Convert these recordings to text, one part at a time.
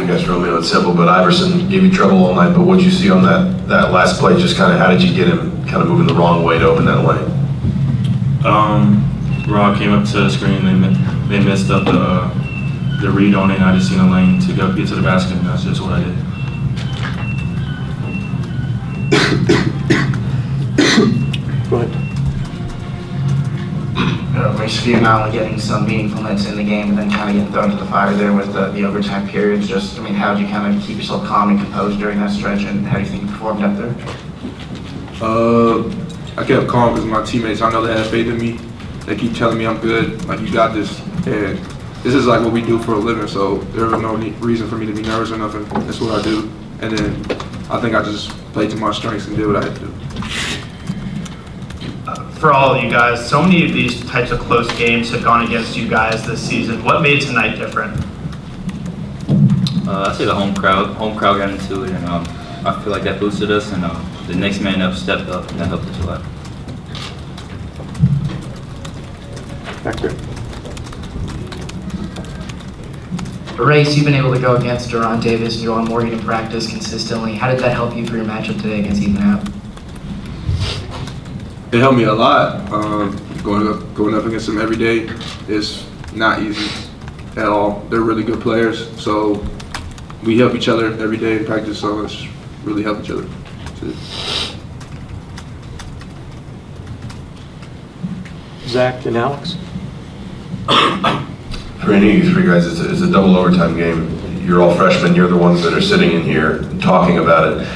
I guess Romeo, it's simple, but Iverson gave you trouble all night, but what'd you see on that, that last play? Just kind of, how did you get him kind of moving the wrong way to open that lane? Um, Rod came up to the screen, they, they messed up the, uh, the read on it, I just seen a lane to go get to the basket, and that's just what I did. Not only getting some meaningful minutes in the game, and then kind of getting thrown to the fire there with the, the overtime periods. Just, I mean, how did you kind of keep yourself calm and composed during that stretch, and how do you think you performed up there? Uh, I kept calm because my teammates, I know they have faith in me. They keep telling me I'm good, like you got this. And this is like what we do for a living, so there was no reason for me to be nervous or nothing. That's what I do. And then I think I just played to my strengths and did what I had to do. For all of you guys, so many of these types of close games have gone against you guys this season. What made tonight different? Uh, I say the home crowd. Home crowd got into it, and um, I feel like that boosted us. And uh, the next man up stepped up, and that helped us a lot. Back there. Race, you've been able to go against De'Ron Davis and Juwan Morgan in practice consistently. How did that help you for your matchup today against Ethan Happ? It helped me a lot. Um, going up, going up against them every day is not easy at all. They're really good players, so we help each other every day in practice. So let's really help each other. Zach and Alex? For any of you three guys, it's a, it's a double overtime game. You're all freshmen, you're the ones that are sitting in here talking about it.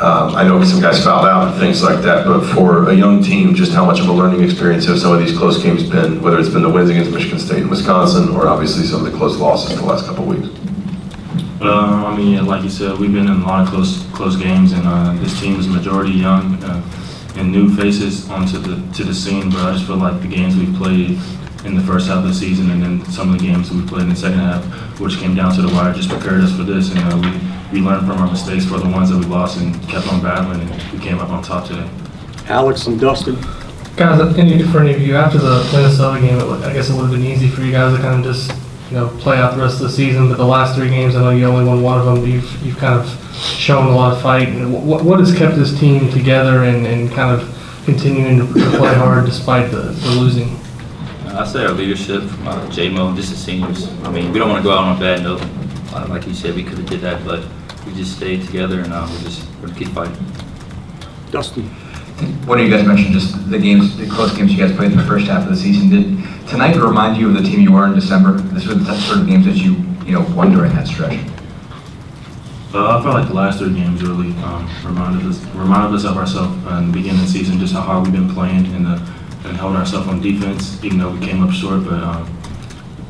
Um, I know some guys fouled out and things like that, but for a young team, just how much of a learning experience have some of these close games been, whether it's been the wins against Michigan State and Wisconsin, or obviously some of the close losses the last couple of weeks? Uh, I mean, like you said, we've been in a lot of close close games, and uh, this team is majority young uh, and new faces onto the to the scene. But I just feel like the games we've played in the first half of the season, and then some of the games we played in the second half, which came down to the wire, just prepared us for this. And uh, we we learned from our mistakes for the ones that we lost, and kept on battling, and we came up on top today. Alex and Dustin? Guys, any, for any of you, after the Minnesota game, it would- I guess it would have been easy for you guys to kind of just, you know, play out the rest of the season, but the last three games, I know you only won one of them, you've, you've kind of shown a lot of fight. And What, what has kept this team together and, and kind of continuing to to play hard despite the, the losing? I say our leadership, uh, J-Mo, just the seniors. I mean, we don't want to go out on a bad note. Uh, like you said, we could have did that, but we just stayed together, and uh, we just we're gonna keep fighting. Dusty. One of you guys mentioned just the games, the close games you guys played in the first half of the season. Did tonight remind you of the team you were in December? This was the sort of games that you, you know, won during that stretch. Uh, I felt like the last three games really um, reminded us reminded us of ourselves in the beginning of the season, just how hard we've been playing and, uh, and held ourselves on defense, even though we came up short. But um,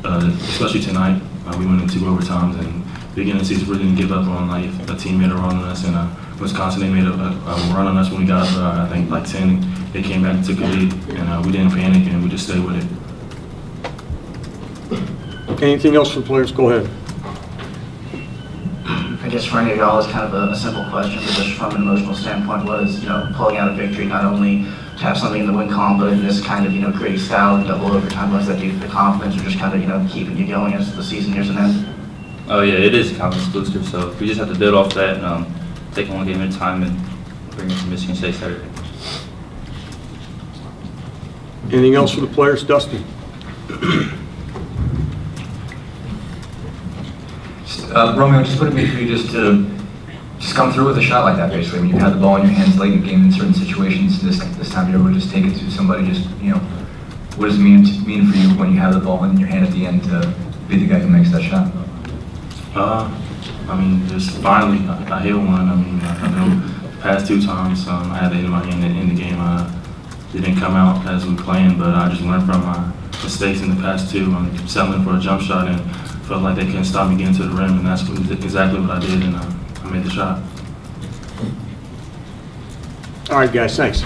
uh, especially tonight, uh, we went into overtimes and beginning of the season, we didn't give up on like a team made a run on us, and uh, Wisconsin they made a, a, a run on us when we got up. Uh, I think like ten, they came back and took a lead, and uh, we didn't panic and we just stayed with it. Anything else from players? Go ahead. I guess for any of y'all, it's kind of a, a simple question, but just from an emotional standpoint, was, you know, pulling out a victory, not only to have something in the win column, but in this kind of, you know, gritty style and double overtime, was that due to the confidence or just kind of, you know, keeping you going as the season nears an end? Oh yeah, it is a confidence booster. So we just have to build off that and um, take one game at a time and bring it to Michigan State Saturday. Anything else for the players? Dusty? Uh, Romeo, just what it mean for you just to just come through with a shot like that, basically. When you had the ball in your hands late in the game in certain situations, this this time you're able to just take it to somebody. Just you know, what does it mean to, mean for you when you have the ball in your hand at the end to be the guy who makes that shot? Uh, I mean, just finally, I, I hit one. I mean, I, I know the past two times um, I had it in my hand in, the game. Uh, it didn't come out as we planned, but I just learned from my mistakes in the past two. I'm settling for a jump shot and felt like they couldn't stop me getting to the rim, and that's exactly what I did, and uh, Made the shot. All right, guys, thanks.